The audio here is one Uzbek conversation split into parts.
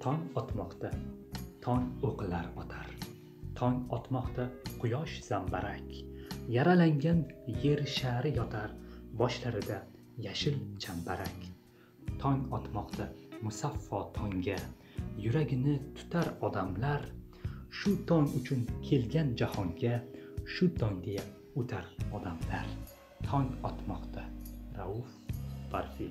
tong otmoqda tong o'qlar otar. Tong otmoqda quyosh zambarak yaralangan yer shari yotar boshlarida yashil chambarak. Tong otmoqda musaffo tongga yuragini tutar odamlar shu tong uchun kelgan jahonga shu tong deya o'tar odamlar. Tong otmoqda rauf barfi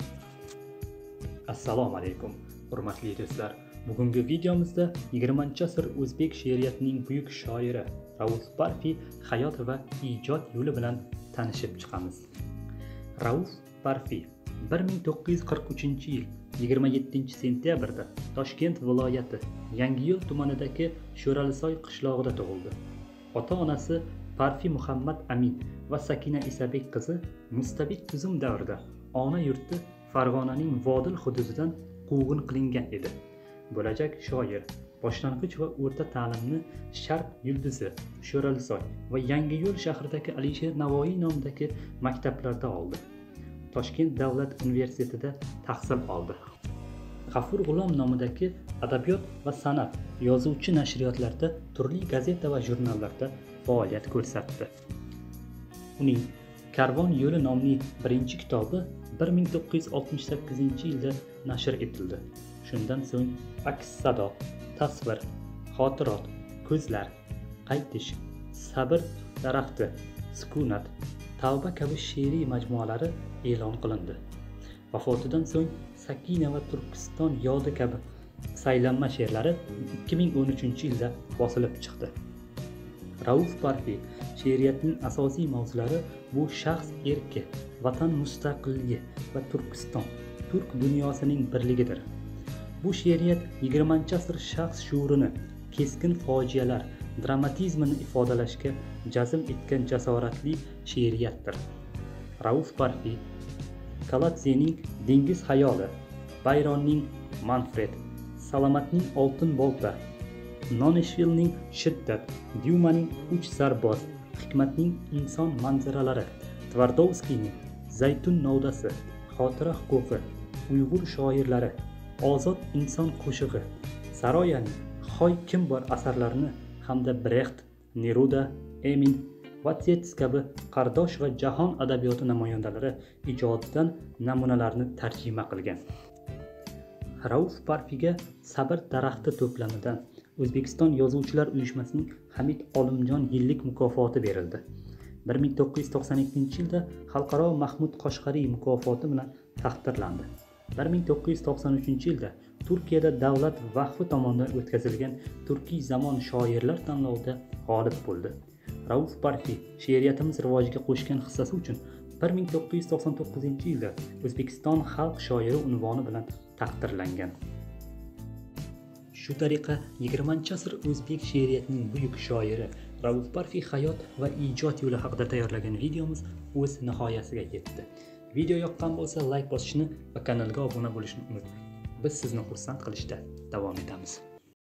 assalomu alaykum hurmatli do'stlar. Bugungi videomizda 20 asr o'zbek she'riyatining buyuk shoiri rauf parfi hayot va ijod yo'li bilan tanishib chiqamiz. Rauf parfi 1943 yil 27 sentyabrda toshkent viloyati yangiyo'l tumanidagi sho'ralisoy qishlog'ida tug'ildi. Ota onasi parfi muhammad amin va sakina isabek qizi mustabid tuzum davrida ona yurti farg'onaning vodil hududidan quvg'in qilingan edi. Bo'lajak shoir boshlang'ich va o'rta ta'limni sharq yulduzi sho'ralisoy va yangiyo'l shahridagi alisher navoiy nomidagi maktablarda oldi. Toshkent davlat universitetida tahsil oldi. G'afur g'ulom nomidagi adabiyot va san'at yozuvchi nashriyotlarda turli gazeta va jurnallarda faoliyat ko'rsatdi. Uning karvon yo'li nomli birinchi kitobi 1968 yilda nashr etildi. Shundan so'ng aks sado tasvir xotirot ko'zlar qaytish sabr daraxti sukunat tavba kabi she'riy majmualari e'lon qilindi. Vafotidan so'ng sakina va turkiston yodi kabi saylanma she'rlari 2013 yilda bosilib chiqdi. Rauf parfi she'riyatning asosiy mavzulari bu shaxs erki vatan mustaqilligi va turkiston turk dunyosining birligidir. Bu she'riyat 20 asr shaxs shuurini keskin fojialar dramatizmini ifodalashga jazm etgan jasoratli she'riyatdir. Rauf barfi kalatsening dengiz hayoli bayronning manfred salomatning oltin bolta noneshvilning shiddat dyumaning uch sarboz hikmatning inson manzaralari tvardovskiyning zaytun novdasi xotira huquqi uyg'ur shoirlari ozod inson qo'shig'i saroyani hoy kim bor asarlarini hamda brext neruda emin va tets kabi qardosh va jahon adabiyoti namoyandalari ijodidan namunalarni tarjima qilgan. Rauf parfiga sabr daraxti to'plamidan o'zbekiston yozuvchilar uyushmasining hamid olimjon yillik mukofoti berildi. 1992 yilda xalqaro mahmud qoshqariy mukofoti bilan taqdirlandi. 1993 yilda turkiyada davlat vaqfi tomonidan o'tkazilgan turkiy zamon shoirlar tanlovida g'olib bo'ldi. Rauf parfi she'riyatimiz rivojiga qo'shgan hissasi uchun 1999 yilda o'zbekiston xalq shoiri unvoni bilan taqdirlangan. Shu tariqa 20 asr o'zbek she'riyatining buyuk shoiri rauf parfi hayot va ijod yo'li haqida tayyorlagan videomiz o'z nihoyasiga yetdi. Video yoqqan bo'lsa layk bosishni va kanalga obuna bo'lishni unutmang. Biz sizni xursand qilishda davom etamiz.